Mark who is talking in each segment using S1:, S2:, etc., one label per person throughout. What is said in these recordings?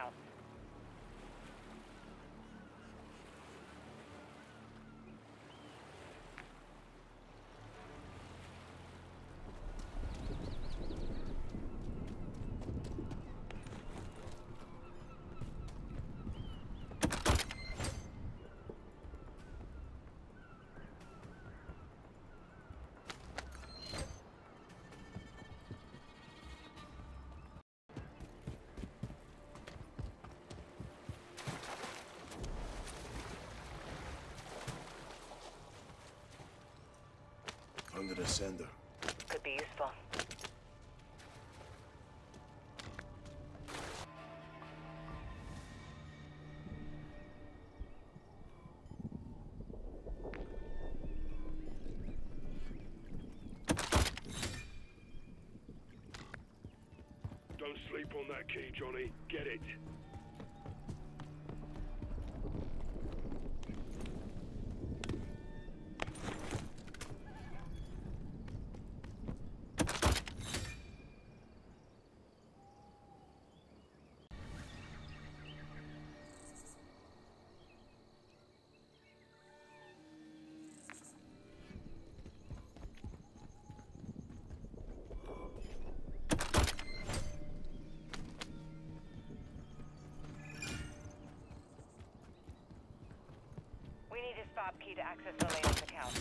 S1: accounts.
S2: Under the sender.
S1: Could be useful.
S3: Don't sleep on that key, Johnny. Get it.
S1: We need his fob key to access the latest account.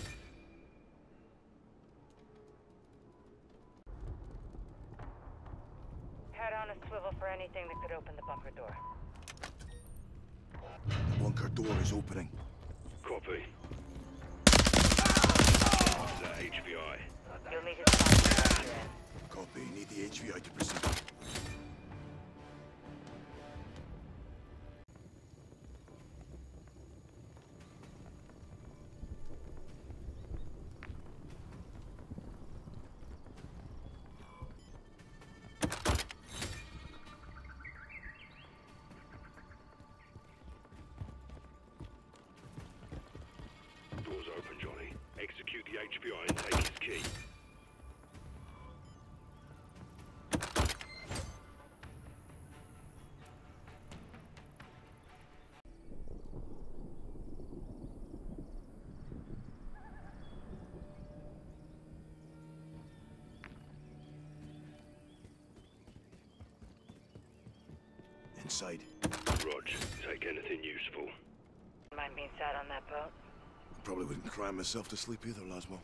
S1: Head on a swivel for anything that could open the bunker door.
S2: The bunker door is opening.
S3: Copy. That HVI.
S1: You'll need his fob key once you're in.
S2: Copy. Need the HVI to proceed.
S3: Execute the HVI take his key.
S2: Inside.
S3: Rog, take anything useful.
S1: Mind being sat on that boat?
S2: Probably wouldn't cry myself to sleep either, Lasmo.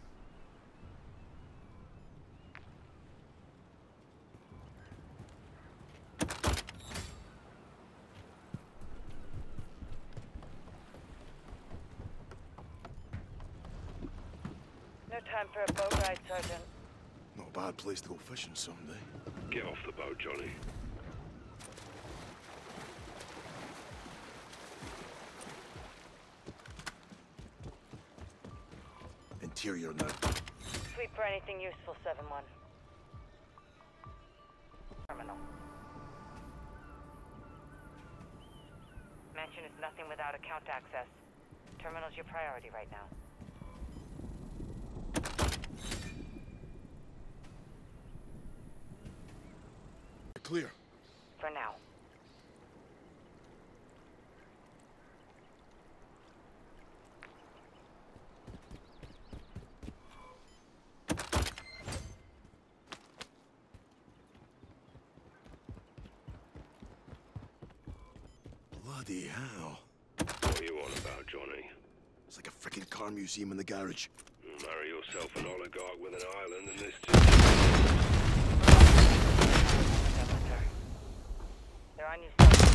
S1: Time for a boat ride, Sergeant.
S2: Not a bad place to go fishing someday.
S3: Get off the boat, Johnny.
S2: Interior now.
S1: Sweep for anything useful, 7-1. Terminal. Mansion is nothing without account access. Terminal's your priority right now.
S2: Clear.
S1: For now.
S2: Bloody hell.
S3: What are you on about, Johnny?
S2: It's like a freaking car museum in the garage.
S3: Marry yourself an oligarch with an island and this too.
S1: They're on you, Sergeant.